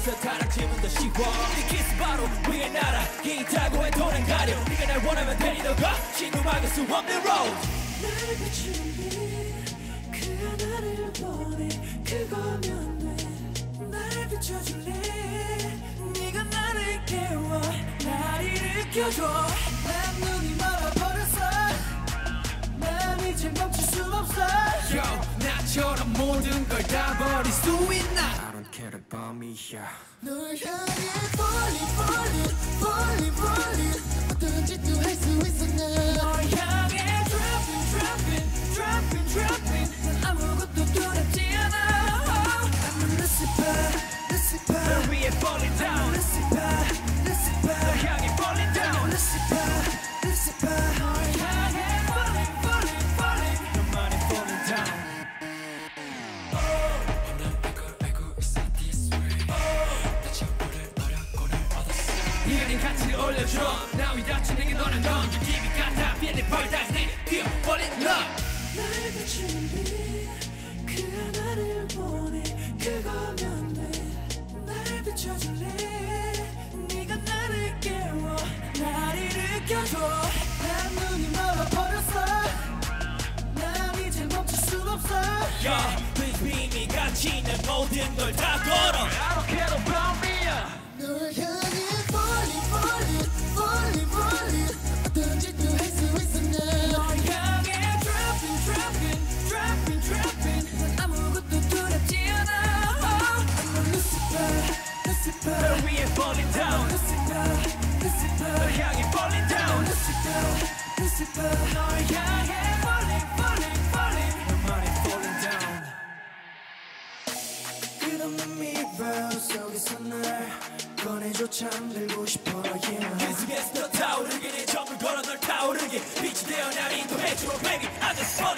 거기서 타락지면 더 쉬워. 네 키스 바로 위에 날아 긴 타고 해도는 가려. 네가 날 원하면 데리 너가. 신음하게 수 없는 road. 날 비추는 빛그 하나를 보내. 그거면 돼날 비춰줄래? 네가 나를 깨워. 날 일으켜줘. 난 눈이 멀어버렸어. 난 이제 멈출 수 없어. Yo 나처럼 모든 걸 다 버릴 수 있나 don't care about me, yeah. 널 향해 falling falling falling falling 어떤 짓도 할 수 있어 난널 향해 dropping dropping dropping dropping 난 아무것도 두렵지 않아 I'm a Lucifer Lucifer 널 위해 falling down Lucifer Lucifer 같이 올려줘. 나위 닫힌 내게 너는 넌 유기비 같아. 비엔의 벌다시 내 뛰어 falling love 날 비추는 빛그 하나를 보내. 그거면 돼날 비춰줄래? 네가 나를 깨워. 날 일으켜줘. 난 눈이 멀어버렸어. 난 이제 멈출 수 없어. Yo, please be me 같이 내 모든 걸 다 걸어 널 위해 falling down 널 향해 falling down 널 향해 falling falling falling 너만의 falling down 끝없는 미러 속에서 날 꺼내줘 잠들고 싶어 yeah 계속해서 더 타오르게 내 점을 걸어 널 타오르게 빛이 되어 날 인도해줘 baby I just down